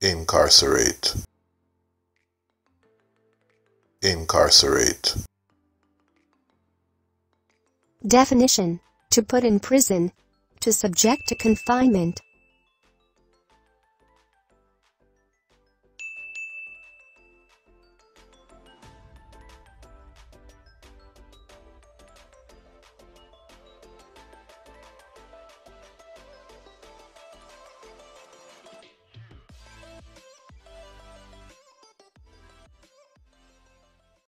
incarcerate incarcerate Definition. To put in prison. To subject to confinement.